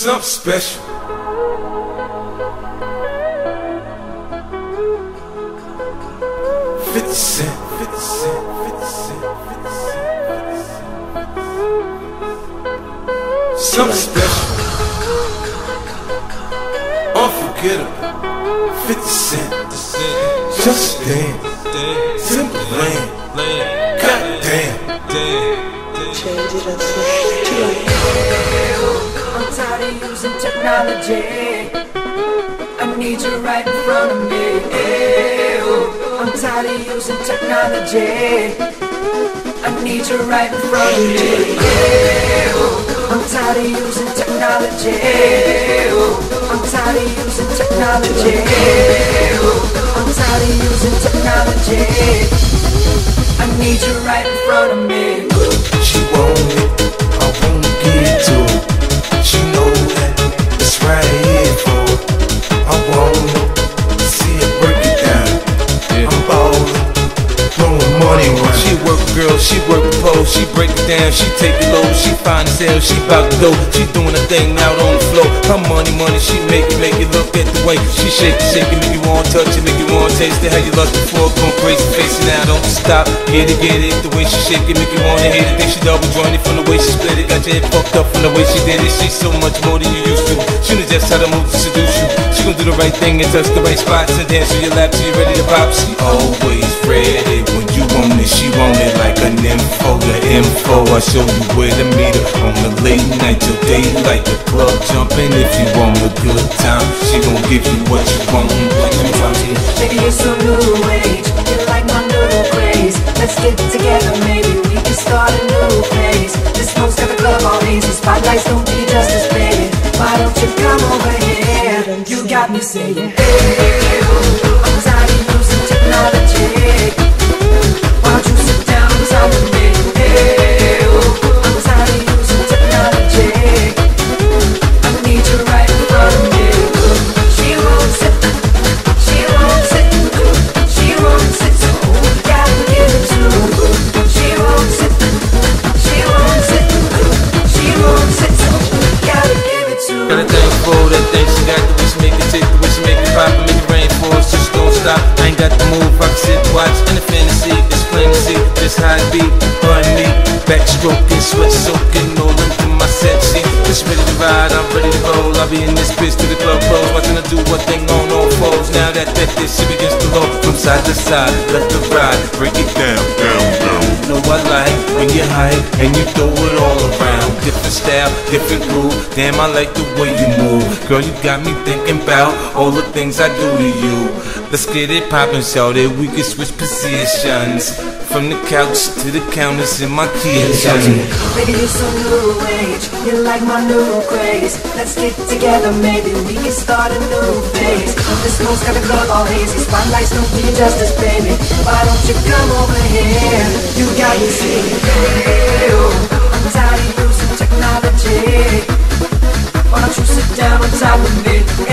Something special. Fifty cent, fifty cent, fifty cent, fifty cent. Something special. Unforgettable. Fifty cent. Just dance. Simple land. Goddamn. Change it up technology. I need you right in front of me. I'm tired of using technology. I need you right in front of me. I'm tired of using technology. I'm tired of using technology. I'm tired of using technology. I need you right she work the pole, she break it down, she take it low, she find the sale, she bout to go, she doing her thing out on the floor. Her money, money, she make it, make it look at the way she shake it, shake it, make you want touch it, make you want taste it. How you lust before, going crazy, face it now, don't stop, get it, get it. The way she shake it, make you wanna hate it. Think she double jointed from the way she split it, got your head fucked up from the way she did it. She's so much more than you used to. She knows just how to move to seduce you. She gon' do the right thing and touch the right spots and dance on your lap till you ready to pop. She always ready when you want it. She want it like a info, the info. I show you where to meet her on the late night till daylight. The club jumping if you want a good time. She gon' give you what you want. Like you want it. Baby, you're so new age. You're like my new craze. Let's get together, maybe we can start a new phase. This smoke's got the club all hazy. Spotlights don't got me saying, hey, I'm how it be. Her and sweat soaking, all into my. See, just ready to ride, I'm ready to roll. I'll be in this bitch till the club close, watching her do one thing on all fours. Now that that this she begins to roll from side to side, left to right, break it down, down, down. Know I like when you hype and you throw it all around. Different style, different groove. Damn, I like the way you move. Girl, you got me thinking about all the things I do to you. Let's get it poppin', shout it. We can switch positions from the couch to the counters in my kitchen. Baby, you're so new age, you're like my new craze. Let's get together, maybe we can start a new phase. This smoke's got the club all hazy, spotlights don't do you justice, baby. Why don't you come over here? You got me singing. 我在问你。